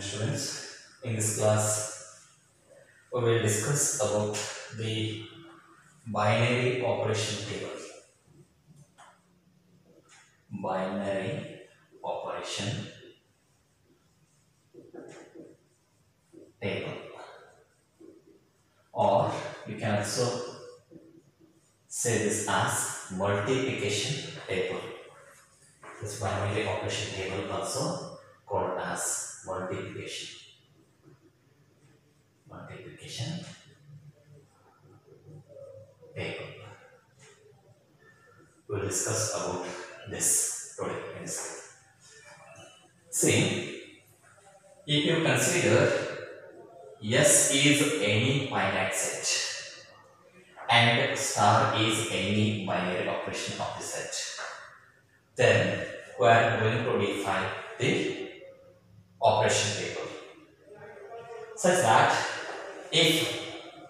students. In this class, we will discuss about the binary operation table. Binary operation table. Or you can also say this as multiplication table. This binary operation table also called as multiplication. Multiplication table. We'll discuss about this today in this. See, if you consider S is any finite set and star is any binary operation of the set, then we are going to define the operation table such that if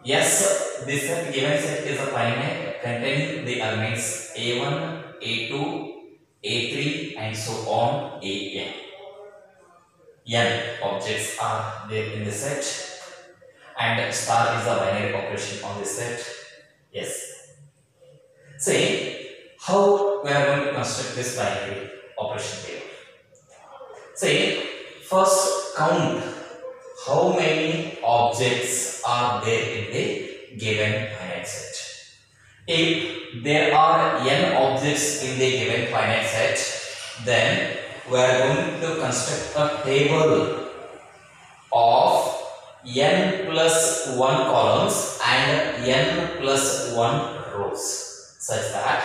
yes this set given set is a finite containing the elements a1 a2 a3 and so on an n. Objects are there in the set and star is a binary operation on the set yes. Say how we are going to construct this binary operation table say first count how many objects are there in the given finite set. If there are n objects in the given finite set, then we are going to construct a table of n plus 1 columns and n plus 1 rows such that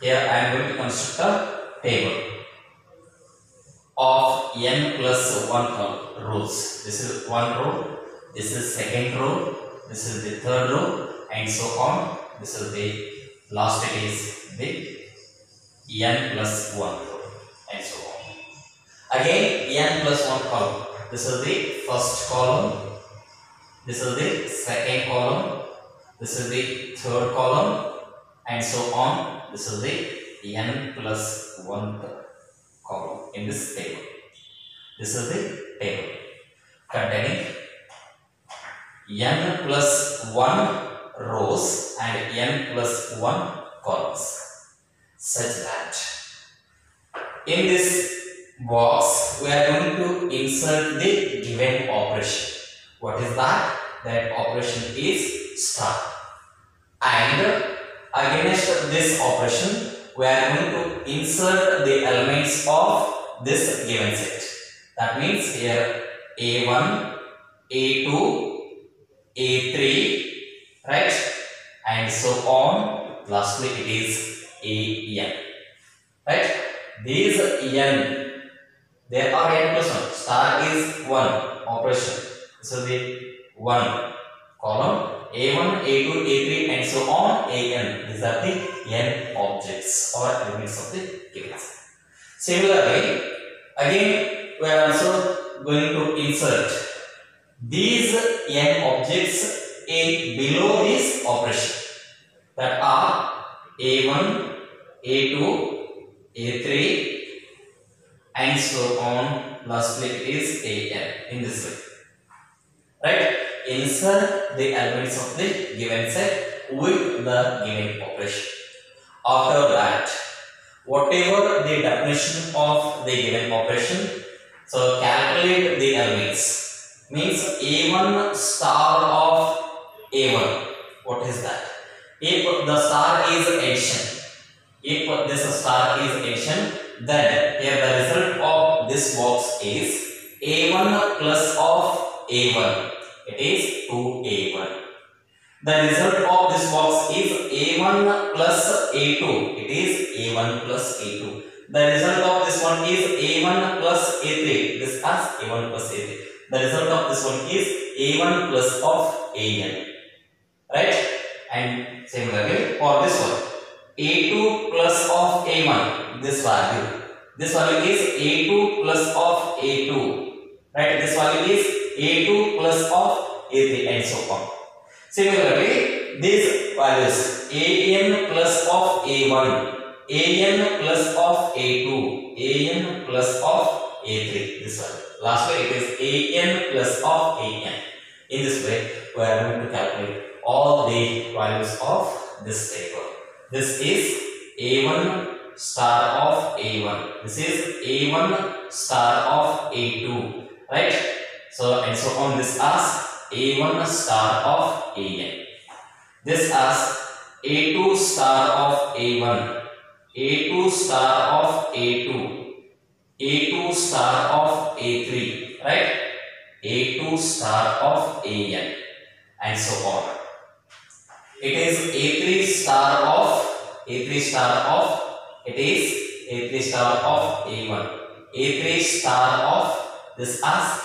here I am going to construct a table of n plus 1 rows. This is one row, this is second row, this is the third row and so on. This is the last it is the n plus 1 row and so on. Again n plus 1 column. This is the first column, this is the second column, this is the third column and so on. This is the n plus 1 column in this table. This is the table containing n plus 1 rows and n plus 1 columns such that in this box we are going to insert the given operation. What is that? That operation is star and against this operation we are going to insert the elements of this given set. That means here A1, A2, A3, right? And so on. Lastly, it is AN, right? These N, there are N plus 1. Star is 1 operation. So the 1 column a1, A2, A3 and so on AN. These are the N objects or elements of the given set. Similarly, again we are also going to insert these N objects in below this operation that are A1, A2, A3 and so on. Lastly is AN in this way. Right? insert the elements of the given set with the given operation. After that, whatever the definition of the given operation, so calculate the elements. Means A1 star of A1. What is that? If the star is addition, if this star is addition, then here the result of this box is A1 plus of A1 it is 2a1. The result of this box is a1 plus a2. It is a1 plus a2. The result of this one is a1 plus a3. This is a1 plus a3. The result of this one is a1 plus of an. Right? And similarly for this one, a2 plus of a1. This value. This value is a2 plus of a2. Right? This value is a2 plus of a3 and so on. Similarly, these values an plus of a1, an plus of a2, an plus of A3. This one. Last way it is AN plus of AN. In this way, we are going to calculate all the values of this table. This is A1 star of A1. This is A1 star of A2. Right? So, and so on. This as A1 star of AN. This as A2 star of A1. A2 star of A2. A2 star of A3, right? A2 star of AN and so on. It is A3 star of A3 star of it is A3 star of A1. A3 star of this as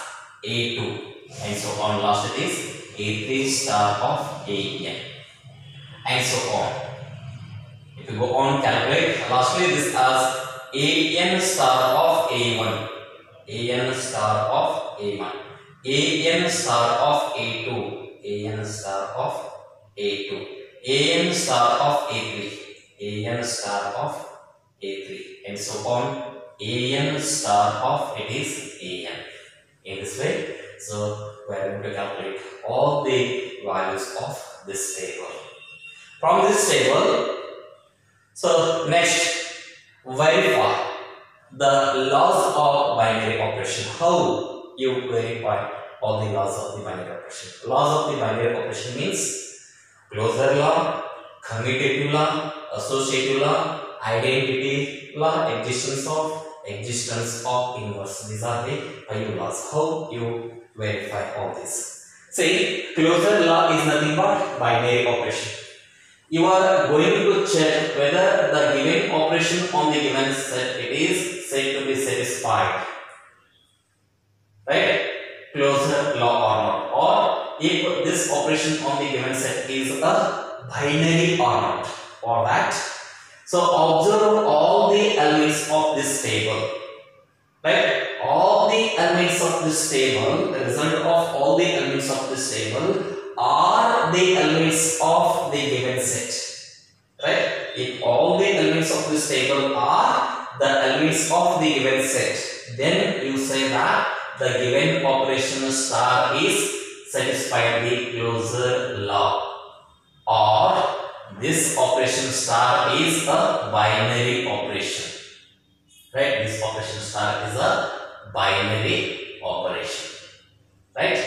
A2 and so on. Last it is A3 star of AN and so on. If you go on calculate, lastly this as an star of a1 an star of a1 an star of a2 an star of a2 an star of a3 an star of a3 and so on. An star of it is an in this way so we are going to calculate all the values of this table from this table so next verify the laws of binary operation. How you verify all the laws of the binary operation? Laws of the binary operation means closure law, commutative law, associative law, identity law, existence of existence of inverse. These are the five laws. How you verify all this? See, closure law is nothing but binary operation. You are going to check whether the given operation on the given set it is said to be satisfied. Right? Closure law or not. Or if this operation on the given set is a binary or not. Or that so observe all the elements of this table right all the elements of this table the result of all the elements of this table are the elements of the given set. Right? If all the elements of this table are the elements of the given set, then you say that the given operation star is satisfied the closure law. Or this operation star is a binary operation. Right? This operation star is a binary operation. Right?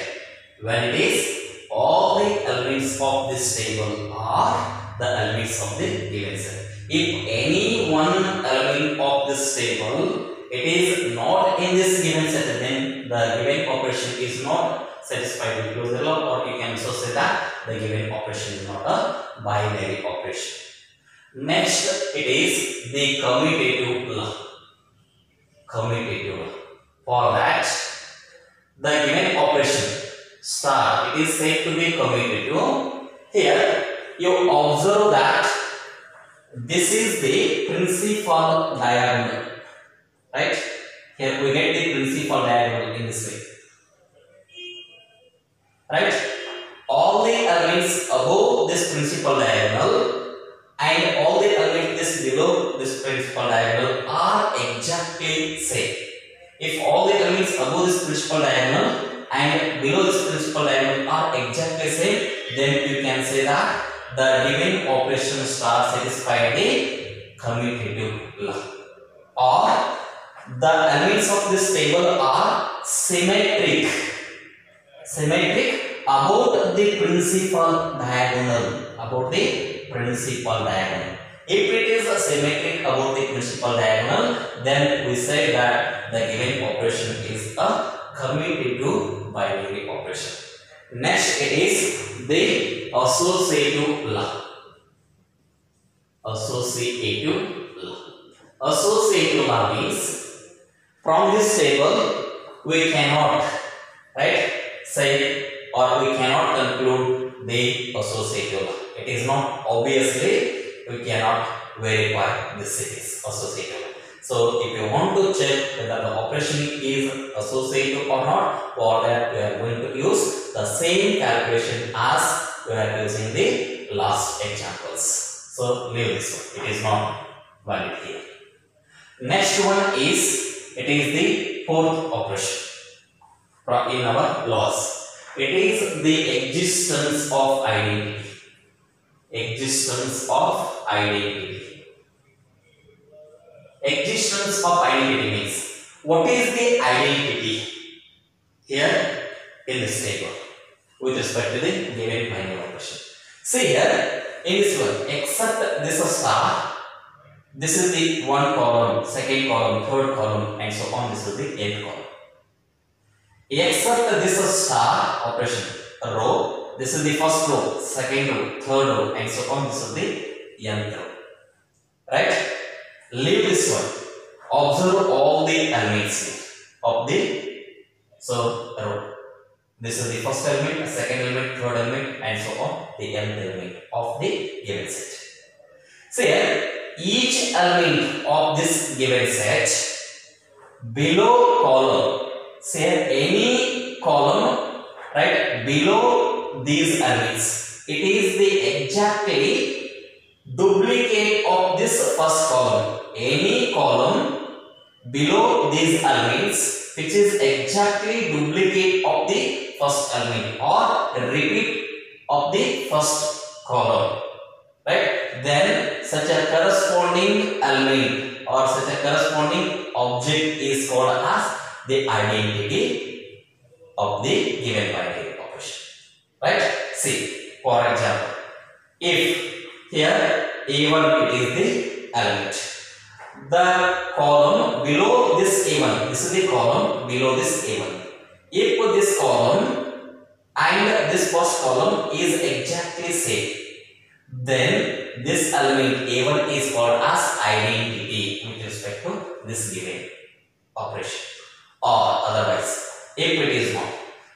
When it is all the elements of this table are the elements of the given set. If any one element of this table it is not in this given set then the given operation is not satisfied with closure law or you can also say that the given operation is not a binary operation. Next it is the commutative law. Commutative. For that the given operation star. It is said to be commutative. Here you observe that this is the principal diagonal. Right? Here we get the principal diagonal in this way. Right? All the elements above this principal diagonal and all the elements below this principal diagonal are exactly same. If all the elements above this principal diagonal and below this principal diagonal are exactly same then you can say that the given operation star satisfy the commutative law or the elements of this table are symmetric symmetric about the principal diagonal about the principal diagonal if it is a symmetric about the principal diagonal then we say that the given operation is a commutative binary operation. Next it is the associative law. Associative law. Associative law means from this table we cannot right say or we cannot conclude the associative law. It is not obviously we cannot verify this is associative so if you want to check whether the operation is associative or not, for that we are going to use the same calculation as we are using the last examples. So leave this one. It is not valid here. Next one is it is the fourth operation in our laws. It is the existence of identity. Existence of identity. Existence of identity means what is the identity here in this table with respect to the given binary operation. See here in this one, except this is star, this is the one column, second column, third column, and so on. This is the nth column. Except this is star operation a row. This is the first row, second row, third row, and so on. This is the nth row. Right? Leave this one. Observe all the elements of the so row. This is the first element, second element, third element, and so on. The nth element of the given set. So here, each element of this given set below column, say any column, right below these elements, it is the exactly duplicate of this first column. Any column below these elements which is exactly duplicate of the first element or repeat of the first column. Right? Then such a corresponding element or such a corresponding object is called as the identity of the given binary right see for example if here a1 it is the element the column below this A1, this is the column below this A1. If this column and this first column is exactly same, then this element A1 is called as identity with respect to this given operation. Or otherwise, if.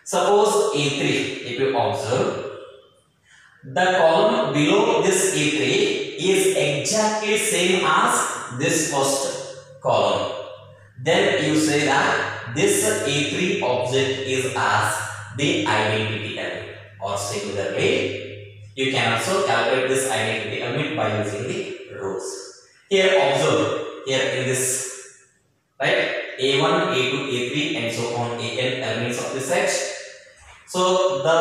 Suppose A3, if you observe, the column below this A3 is exactly same as this first column. Then you say that this A3 object is as the identity element or similarly you can also calculate this identity element by using the rows. Here observe here in this right A1, A2, A3 and so on AN elements of the set. So the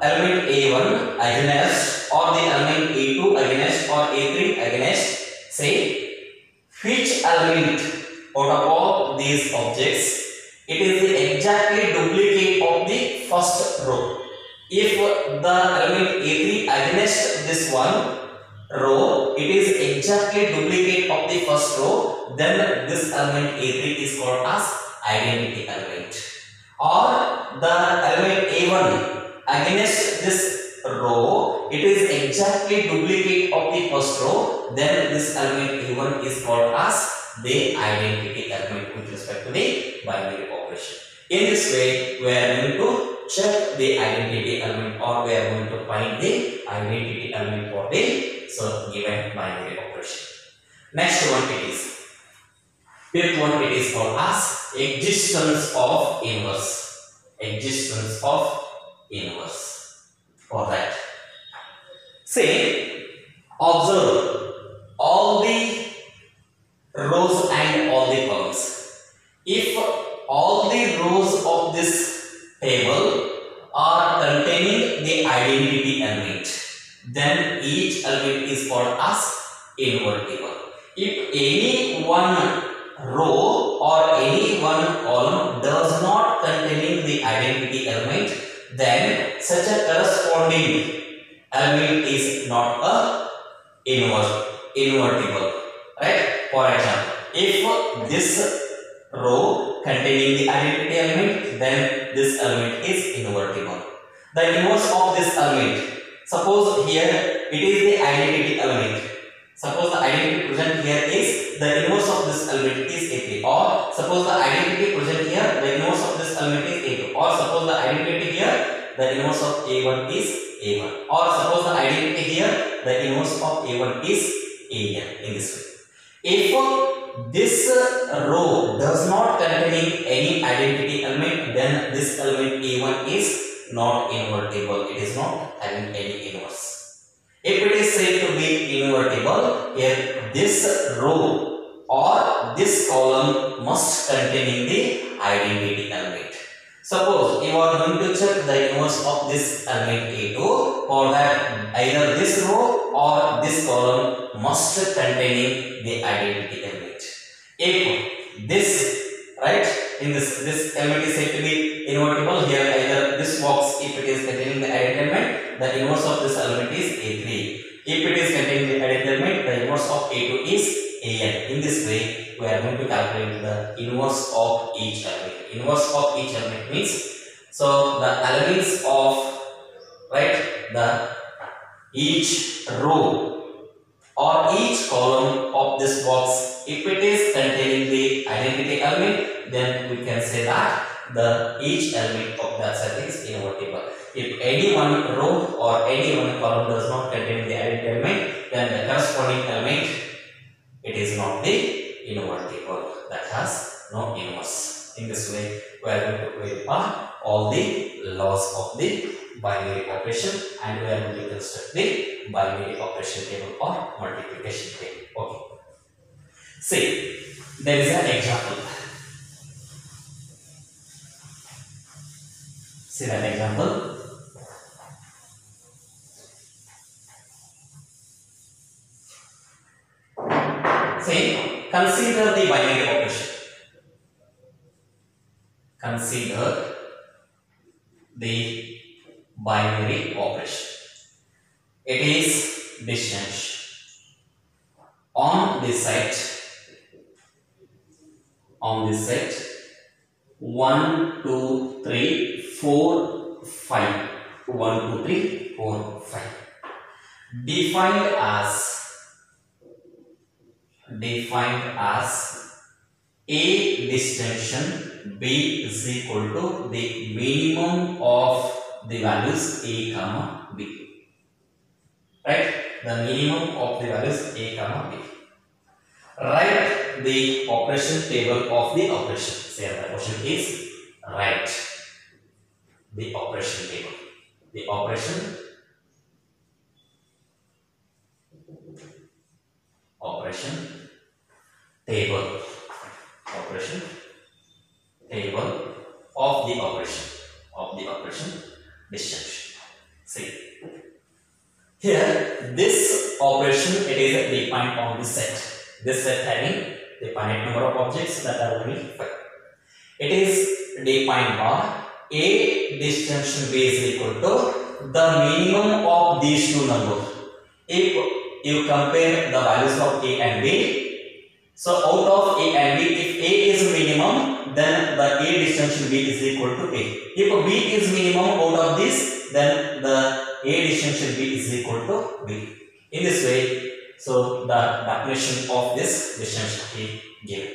element A1 against or the element A2 against or A3 against say which element out of all these objects it is the exactly duplicate of the first row. If the element A3 against this one row it is exactly duplicate of the first row then this element A3 is called as identity element or the element A1 against this row it is exactly duplicate of the first row then this element a1 is called as the identity element with respect to the binary operation. In this way we are going to check the identity element or we are going to find the identity element for the so given binary operation. Next one it is. Fifth one it is called as existence of inverse existence of inverse for that. Say, observe all the rows and all the columns. If all the rows of this table are containing the identity element, then each element is called as invertible. If any one row or any one column does not containing the identity element, then such a corresponding element is not a invert, invertible. Right? For example, if this row containing the identity element, then this element is invertible. The inverse of this element, suppose here it is the identity element. Suppose the identity present here is the inverse of this element is A3 or suppose the identity present here the inverse of this element is A2 or suppose the identity here the inverse of A1 is A1 or suppose the identity here the inverse of A1 is AN in this way. If uh, this uh, row does not contain any identity element then this element A1 is not invertible it is not having any inverse. If it is said to be invertible, here this row or this column must containing the identity element. Suppose you are going to check the inverse of this element A2 for that either this row or this column must containing the identity element. If this right in this this element is said to be invertible here either this box if it is containing the element the inverse of this element is A3 if it is containing the element the inverse of A2 is an. In this way, we are going to calculate the inverse of each element. Inverse of each element means so the elements of right the each row or each column of this box if it is containing the identity element then we can say that the each element of that set is invertible if any one row or any one column does not contain the identity element then the corresponding element it is not the invertible that has no inverse. In this way, we are going to verify all the laws of the binary operation and we are going to construct the binary operation table or multiplication table. Okay. See, there is an example. See that example. Say, consider the binary operation. Consider the binary operation. It is distance. On this side, on this side, 1, 2, 3, 4, 5. 1, 2, 3, 4, 5. Defined as defined as A disjunction B is equal to the minimum of the values A comma B. Right? The minimum of the values A comma B. Write the operation table of the operation. Say the question is write the operation table. The operation operation table operation table of the operation of the operation discharge see here this operation it is defined on the set this set having the finite number of objects that are only five it is defined by a disjunction b is equal to the minimum of these two numbers if you compare the values of a and b so out of A and B, if A is minimum, then the A disjunction B is equal to A. If B is minimum out of this, then the A disjunction B is equal to B. In this way, so the definition of this disjunction is given.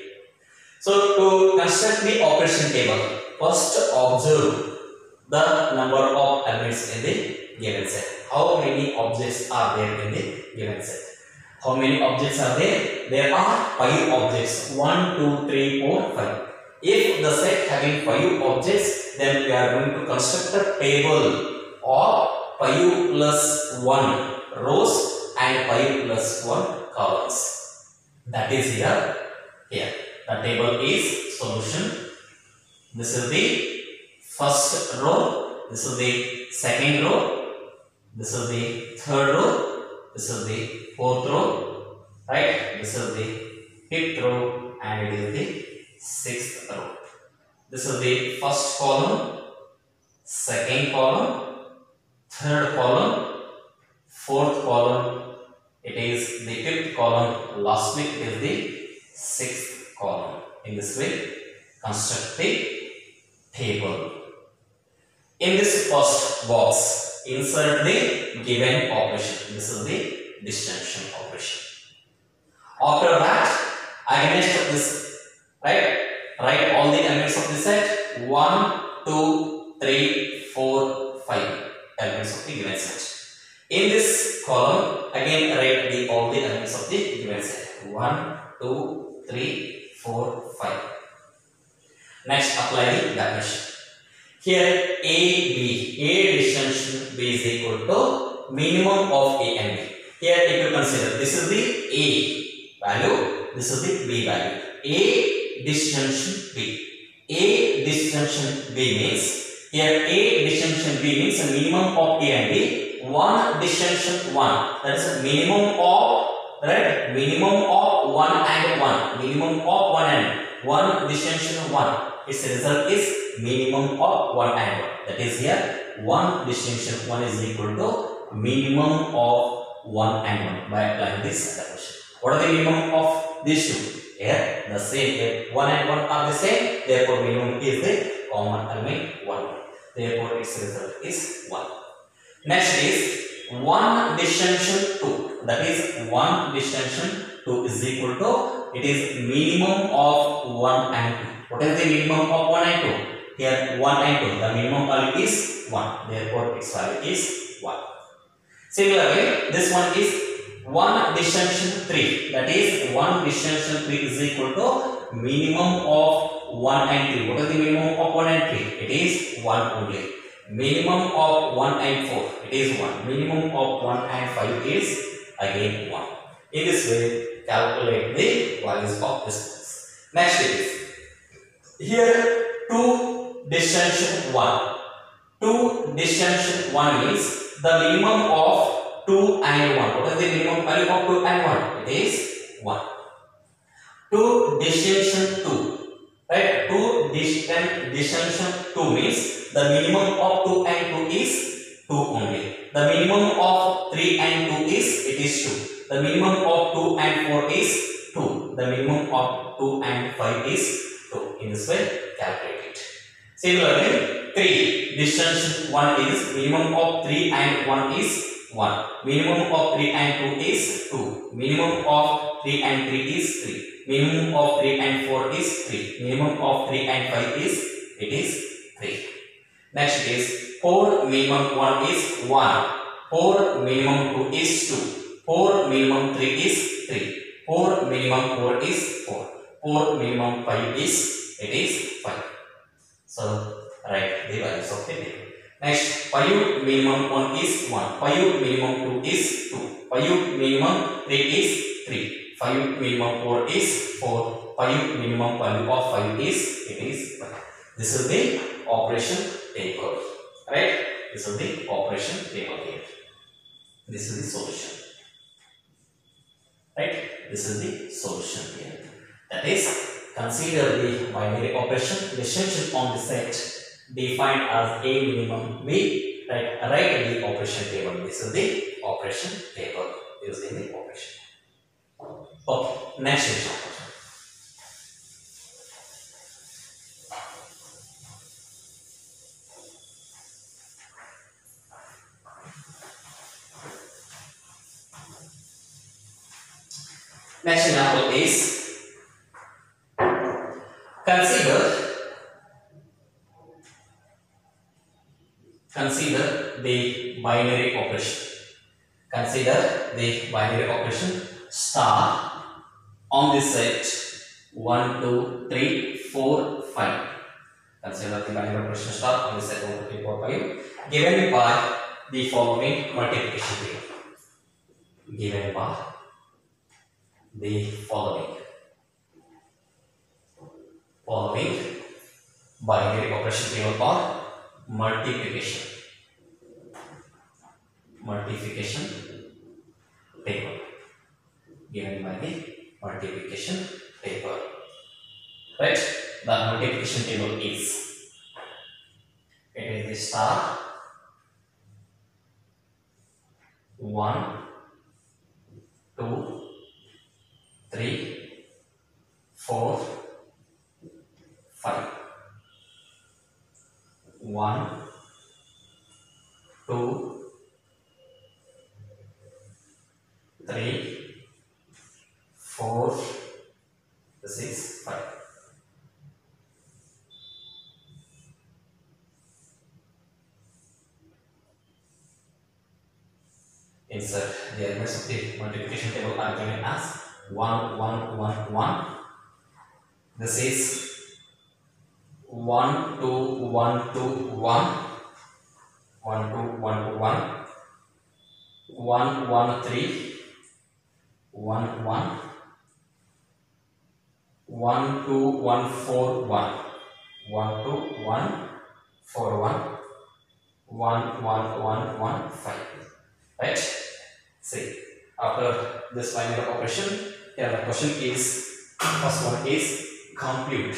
So to construct the operation table, first observe the number of elements in the given set. How many objects are there in the given set? How many objects are there? There are 5 objects. 1, 2, 3, 4, 5. If the set having 5 objects, then we are going to construct a table of 5 plus 1 rows and 5 plus 1 columns. That is here. Here. The table is solution. This is the first row. This is the second row. This is the third row this is the fourth row right this is the fifth row and it is the sixth row this is the first column second column third column fourth column it is the fifth column last week, is the sixth column in this way construct the table in this first box insert the given operation. This is the disjunction operation. After that, against this, right? Write all the elements of the set. 1, 2, 3, 4, 5 elements of the given set. In this column, again write the all the elements of the given set. 1, 2, 3, 4, 5. Next, apply the definition. Here A, B, A disjunction B is equal to minimum of A and B. Here if you consider this is the A value. This is the B value. A disjunction B. A disjunction B means here A disjunction B means a minimum of A and B. One disjunction 1. That is minimum of right minimum of 1 and 1. Minimum of 1 and 1 disjunction 1. Its result is minimum of 1 and 1. That is here 1 disjunction 1 is equal to minimum of 1 and 1 by applying this equation. What are the minimum of these two? Here the same here 1 and 1 are the same therefore minimum is the common element 1. Therefore its result is 1. Next is 1 disjunction 2 that is 1 disjunction 2 is equal to it is minimum of 1 and 2. What is the minimum of 1 and 2? Here 1 and 2 the minimum value is 1 therefore its value is 1. Similarly this one is 1 disjunction 3 that is 1 disjunction 3 is equal to minimum of 1 and 3. What is the minimum of 1 and 3? It is 1 only. Minimum of 1 and 4 it is 1. Minimum of 1 and 5 is again 1. In this way calculate the values of this. Next is here 2 disjunction 1. 2 disjunction 1 means the minimum of 2 and 1. What is the minimum value of 2 and 1? It is 1. 2 disjunction 2. Right? 2 disjunction, disjunction 2 means the minimum of 2 and 2 is 2 only. The minimum of 3 and 2 is it is 2. The minimum of 2 and 4 is 2. The minimum of 2 and 5 is 2. In this way calculate it. Similarly 3 distance 1 is minimum of 3 and 1 is 1. Minimum of 3 and 2 is 2. Minimum of 3 and 3 is 3. Minimum of 3 and 4 is 3. Minimum of 3 and 5 is it is 3. Next is 4 minimum 1 is 1. 4 minimum 2 is 2. 4 minimum 3 is 3. 4 minimum 4 is 4. 4 minimum 5 is it is 5. So write the values of the table. Next, 5 minimum 1 is 1. 5 minimum 2 is 2. 5 minimum 3 is 3. 5 minimum 4 is 4. 5 minimum value of 5 is it is 5. This is the operation table. Right? This is the operation table here. This is the solution. Right? This is the solution here. That is, consider the binary operation relationship on the set defined as a minimum b right write the operation table this is the operation table using the operation okay next example example is consider consider the binary operation. Consider the binary operation star on this set 1, 2, 3, 4, 5. Consider the binary operation star on this set 1, 2, 3, 4, 5 given by the following multiplication table. Given by the following following binary operation table or multiplication. Multiplication table. Given by the multiplication table. Right? The multiplication table is. It is the star 1 2 3 4 5 one, two, three, four, six, five. Insert the elements of the multiplication table are given as 1, 1, 1, 1. This is one two one two one. One two one two one. One one three. One one. 1 2 1 4 1 1 2 1 4 1 1 1 1 1 5 right? See after this binary operation here the question is first one is compute.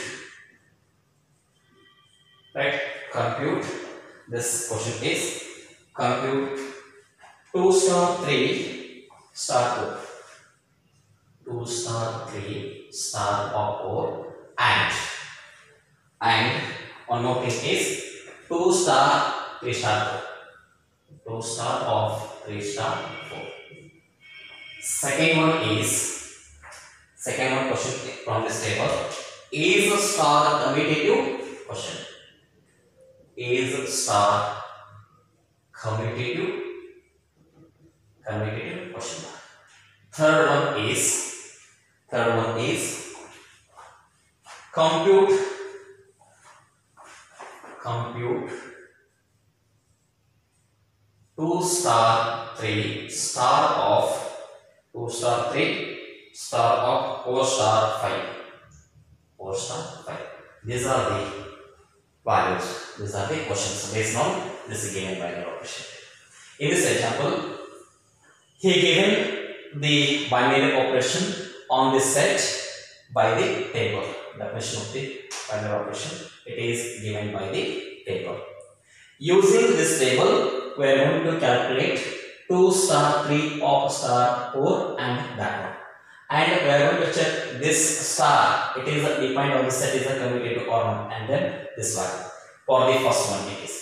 Right? Compute. This question is compute 2 star 3 star 4 2 star 3 star or 4 and and one more thing is 2 star 3 star 4 2 star of 3 star 4 second one is second one question from this table is a star commutative question is star commutative commutative question third one is third one is compute compute 2 star 3 star of 2 star 3 star of 4 star 5 4 star 5 these are the values. These are the questions. Based on this given binary operation in this example he given the binary operation on this set by the table. Definition of the binary operation. It is given by the table. Using this table we are going to calculate 2 star 3 of star 4 and that one and we are going to check this star. It is a defined on the set is a commutative or not and then this one. For the first one it is.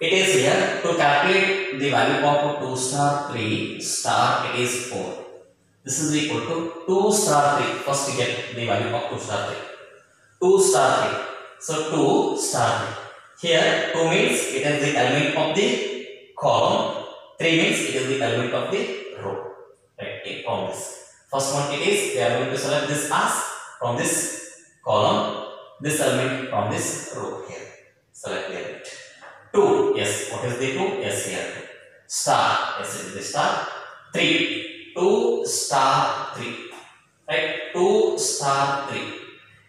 It is here to calculate the value of 2 star 3 star it is 4 this is equal to 2 star 3 first get the value of 2 star 3 2 star 3 so 2 star 3 here 2 means it is the element of the column. 3 means it is the element of the row. Right from this first one it is we are going to select this as from this column this element from this row here. Select the element. 2 yes what is the 2 yes here. Star yes it is the star. 3 2 star 3 right? 2 star 3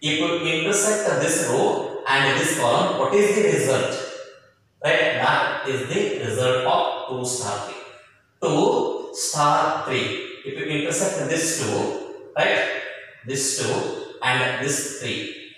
if you intersect this row and this column what is the result? Right that is the result of 2 star 3 2 star 3 if you intersect this 2 right? This 2 and this 3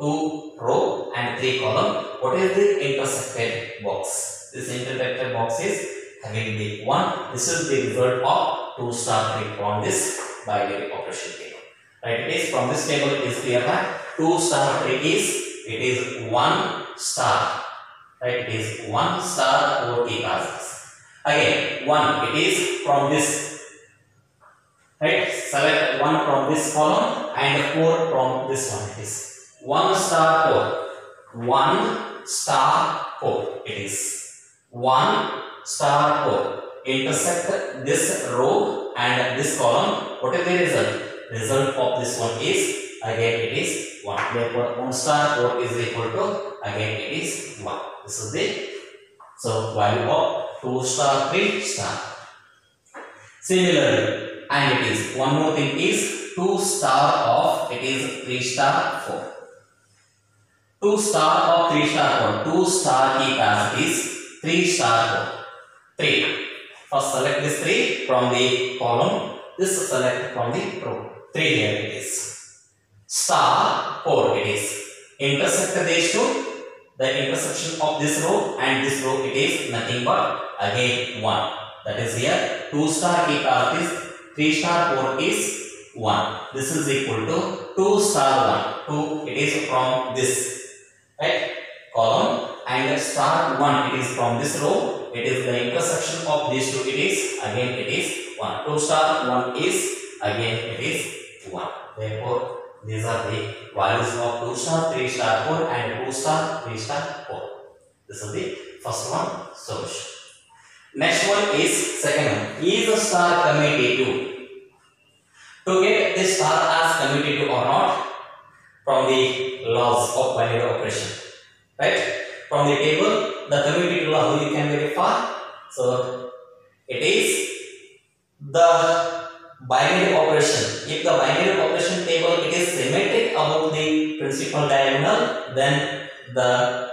2 row and 3 column. What is the intersected box? This intersected box is having the 1 this is the result of 2 star 3 from this binary operation table. Right? It is from this table it is clear that 2 star 3 is it is 1 star. Right? It is 1 star 4 key passes again 1 it is from this right? Select 1 from this column and 4 from this one. It is 1 star 4 1 star 4 it is 1 star 4 intersect this row and this column. What is the result? Result of this one is again it is 1 therefore 1 star 4 is equal to again it is 1 this is the so value of 2 star 3 star. Similarly and it is one more thing is 2 star of it is 3 star 4 2 star of 3 star 4 2 star key pass is 3 star 4 3 first select this 3 from the column. This select from the row. 3 here it is. Star 4 it is. Intersect these two. The intersection of this row and this row it is nothing but again 1 that is here. 2 star key pass is 3 star 4 is 1 this is equal to 2 star 1 2 it is from this right? Column and star 1 it is from this row. It is the intersection of these two it is again it is 1 2 star 1 is again it is 1 therefore these are the values of 2 star 3 star 4 and 2 star 3 star 4 this is the first one solution next one is second one. Is a star commutative to? To get this star as commutative or not from the laws of binary operation right? From the table the commutative law you can verify so it is the binary operation. If the binary operation table it is symmetric about the principal diagonal, then the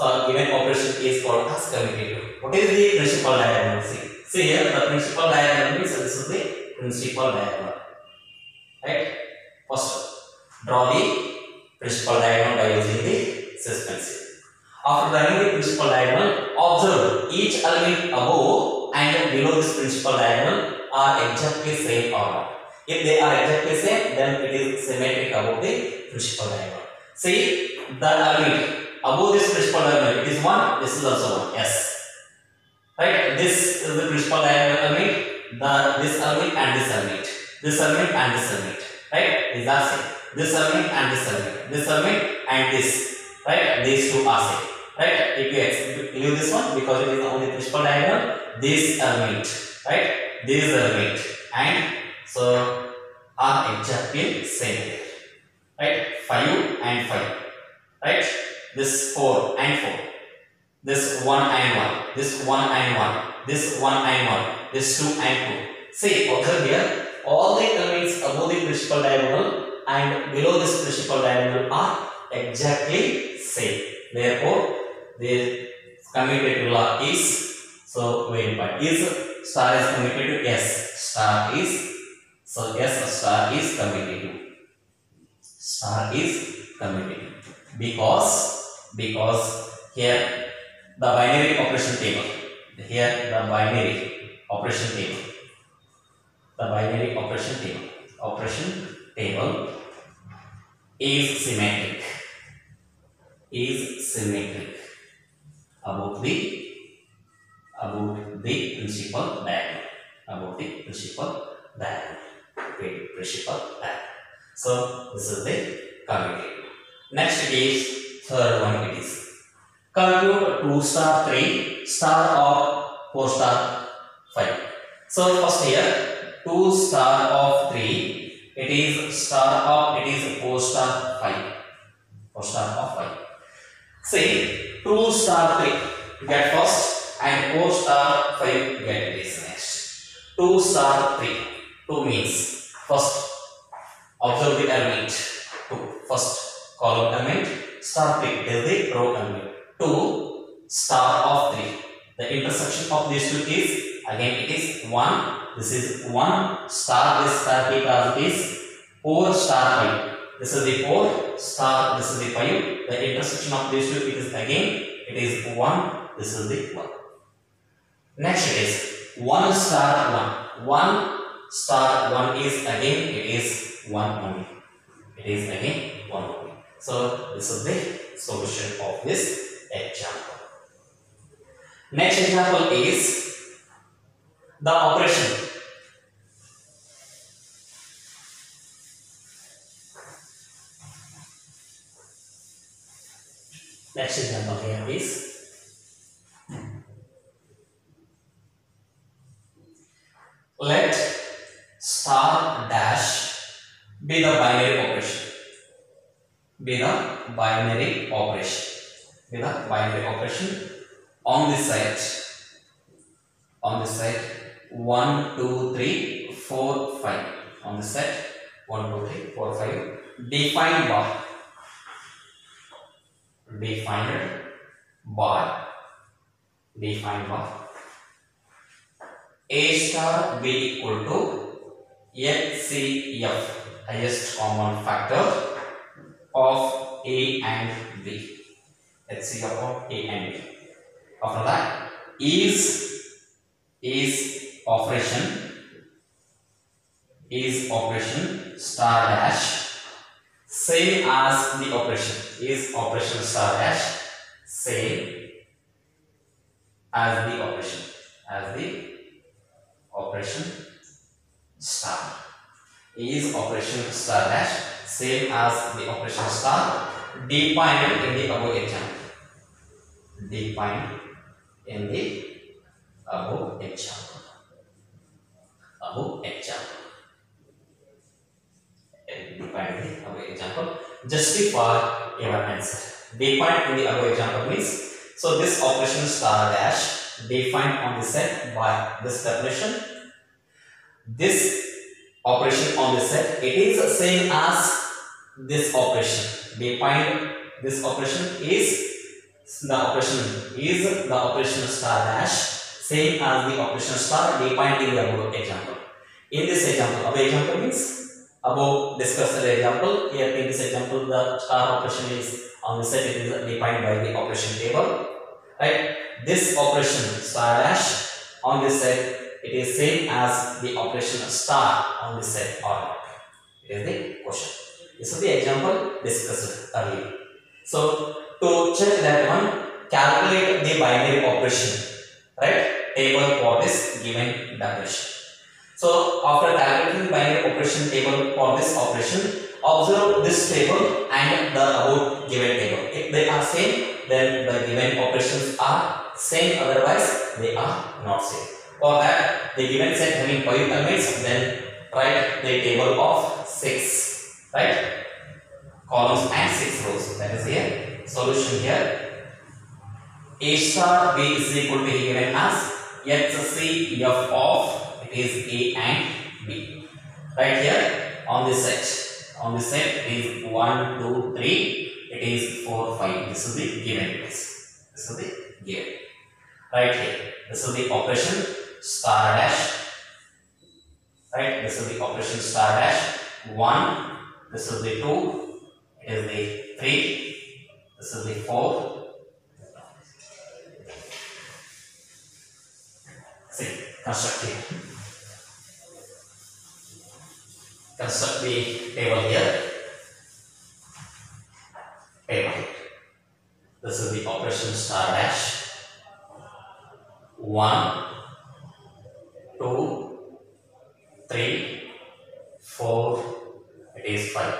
so given operation is called as commutative. What is the principal diagonal? See, see here the principal diagonal means this is the principal diagonal. Right? First, draw the principal diagonal by using the suspension. After drawing the principal diagonal, observe each element above and below this principal diagonal are exactly same or not. If they are exactly same, then it is symmetric above the principal diagonal. See the element above this principal diagonal, it is one. This is also one. Yes. Right. This is the principal diagonal element. The this element and this element. This element and this element. Right. These are same. This element and this element. This element and this. Right. These two are same. Right. If you leave this one because it is only principal diagonal, this element. Right this element and so are exactly same right 5 and 5 right this 4 and 4 this 1 and 1 this 1 and 1 this 1 and 1 this 2 and 2 see observe here all the elements above the principal diagonal and below this principal diagonal are exactly same. Therefore the commutative law is so verified. Is star is commutative? Yes. Star is so yes star is commutative. Star is commutative. Because because here the binary operation table here the binary operation table the binary operation table operation table is symmetric is symmetric about the about the principal diagonal about the principal diagonal okay principal diagonal so this is the commutative next is third one it is. Compute 2 star 3 star of 4 star 5 so first here 2 star of 3 it is star of it is 4 star 5 4 star of 5 see 2 star 3 get first and 4 star 5 get this next. 2 star 3 2 means first observe the element. 2 first column element star 3 is the row element 2 star of 3 the intersection of these two is again it is 1 this is 1 star this star because it is 4 star 5 this is the 4 star this is the 5 the intersection of these two it is again it is 1 this is the 1 Next it is 1 star 1. 1 star 1 is again it is 1 only. It is again 1 only. So this is the solution of this example. Next example is the operation. Next example here is let star dash be the binary operation be the binary operation be the binary operation on this side on this side 1 2 3 4 5 on this side 1 2 3 4 5 defined by defined by defined by a star b equal to HCF highest common factor of a and b. HCF of a and b. After that is is operation is operation star dash same as the operation is operation star dash same as the operation as the operation star is operation star dash same as the operation star defined in the above example defined in the above example above example defined in the above example justify your answer defined in the above example means so this operation star dash defined on the set by this definition. This operation on the set. It is same as this operation. We find this operation is the operation is the operation star dash same as the operation star defined in the above example. In this example, above example means above discussed example. Here in this example, the star operation is on the set. It is defined by the operation table. Right. This operation star dash on this set it is same as the operation star on this set or not. It is the question. This is the example discussed earlier. So to check that one, calculate the binary operation, right? Table for this given definition. So after calculating binary operation table for this operation, observe this table and the above given table. If they are same, then the given operations are same. Otherwise, they are not same. For that, the given set having five elements, then write the table of six, right? Columns and six rows. That is here. Solution here. A star B is equal to given as HC F of it is A and B. Right here on this set. On this set is 1, 2, 3. It is 4, 5. This is the given place. This is the given. Right here. This is the operation star dash right this is the operation star dash 1 this is the 2 it is the 3 this is the 4 see construct here. Construct the table here. Table this is the operation star dash. 1 two, three, four, it is 5.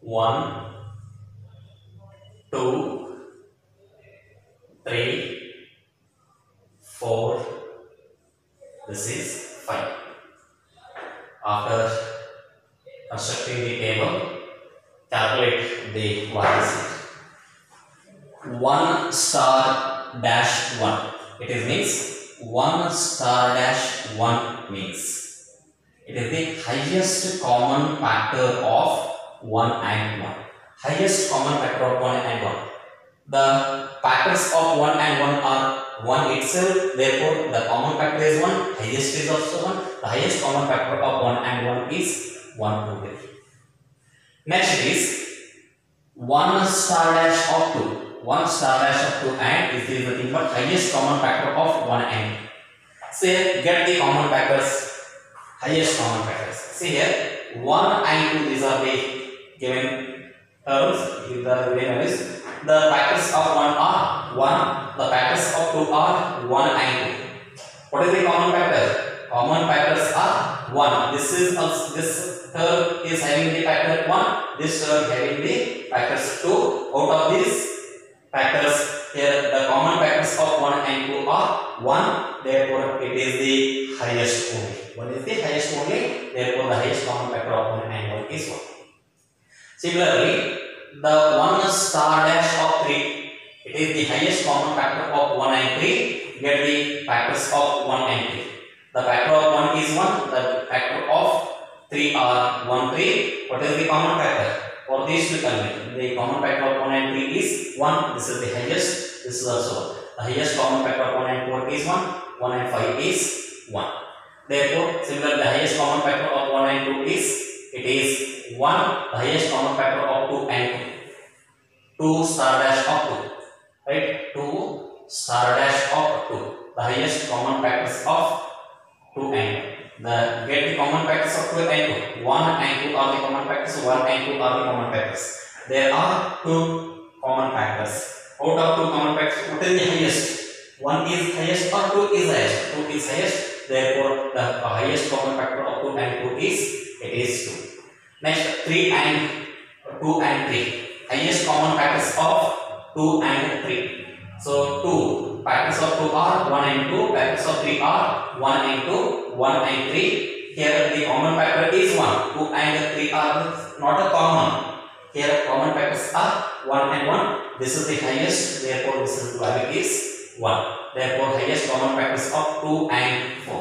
1, 2, 3, common factor of 1 and 1. Highest common factor of 1 and 1. The factors of 1 and 1 are 1 itself, therefore the common factor is 1, highest is also 1. The highest common factor of 1 and 1 is 1, 2, 3. Next is 1 star dash of 2 1 star dash of 2 and is the thing but highest common factor of 1 and. Say get the common factors, highest common factors. See here 1 and 2 these are the given terms. The given is the factors of 1 are 1, the factors of 2 are 1 and 2. What is the common factor? Common factors are 1. This is a, this term is having the factor 1, this term having the factors 2. Out of this factors here the common factors of 1 and 2 are 1 therefore it is the highest only 1 is the highest only therefore the highest common factor of 1 and 1 is 1 similarly the 1 star dash of 3 it is the highest common factor of 1 and 3 get the factors of 1 and 3 the factor of 1 is 1 the factor of 3 are 1 3 what is the common factor for these two convert, the common factor of 1 and 3 is 1. This is the highest. This is also 1. The highest common factor of 1 and 4 is 1. 1 and 5 is 1. Therefore, similarly, the highest common factor of 1 and 2 is it is 1. The highest common factor of 2 and 2. 2 star dash of 2. Right? 2 star dash of 2. The highest common factors of 2 and 2 the get the common factors of 2 and 2. 1 and 2 are the common factors, 1 and 2 are the common factors. There are two common factors. Out of two common factors, what is the highest? 1 is highest or 2 is highest? 2 is highest, therefore the highest common factor of 2 and 2 is, it is 2. Next, 3 and 2 and 3. Highest common factors of 2 and 3. So 2 factors of 2 are 1 and 2, factors of 3 are 1 and 2, 1 and 3. Here the common factor is 1, 2 and 3 are not a common. Here common factors are 1 and 1. This is the highest, therefore this is the value is 1. Therefore, highest common factors of 2 and 4.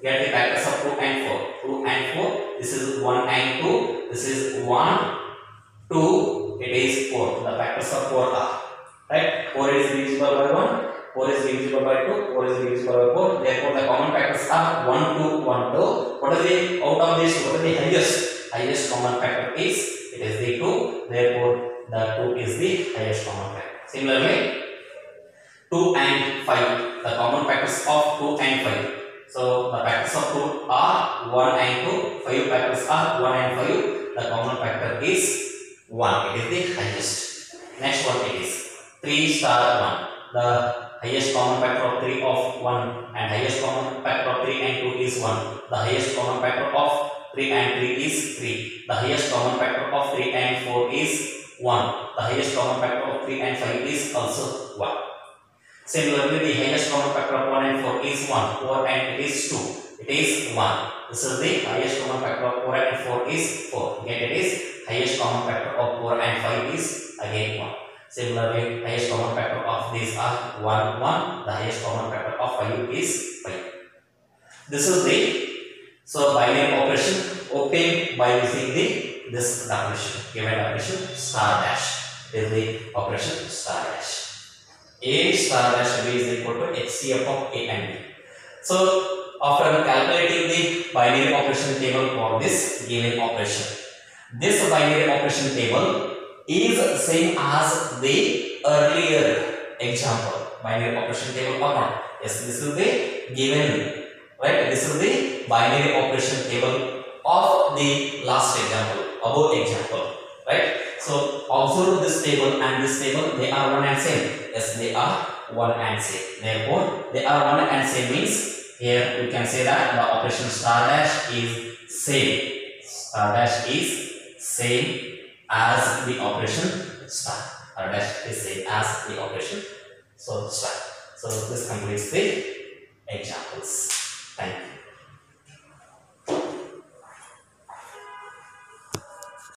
Get the factors of 2 and 4. 2 and 4. This is 1 and 2. This is 1, 2. It is 4. The factors of 4 are. Right? 4 is divisible by 1. 4 is divisible by 2. 4 is divisible by 4. Therefore, the common factors are 1, 2, 1, 2. What is the out of this? What is the highest? Highest common factor is it is the 2. Therefore, the 2 is the highest common factor. Similarly, 2 and 5. The common factors of 2 and 5. So the factors of 2 are 1 and 2. 5 factors are 1 and 5. The common factor is 1. It is the highest. Next one it is 3 star 1. The highest common factor of 3 of 1 and highest common factor of 3 and 2 is 1. The highest common factor of 3 and 3 is 3. The highest common factor of 3 and 4 is 1. The highest common factor of 3 and 5 is also 1. Similarly, the highest common factor of 1 and 4 is 1. 4 and it is 2. It is 1. This is the highest common factor of 4 and 4 is 4. Again, it is highest common factor of 4 and 5 is again 1. Similarly, highest common factor of these are 1, 1. The highest common factor of 5 is 5. This is the so binary operation obtained by using the this definition, given definition star dash is the operation star dash. A star dash B is equal to HCF of A and B. So after calculating the binary operation table for this given operation, this binary operation table is same as the earlier example binary operation table or not. Yes, this is the given right. This is the binary operation table of the last example above example right so observe this table and this table they are one and same yes they are one and same. Therefore they are one and same means here we can say that the operation star dash is same. Star dash is same as the operation star. Dash is same as the operation so star. So this completes the examples. Thank you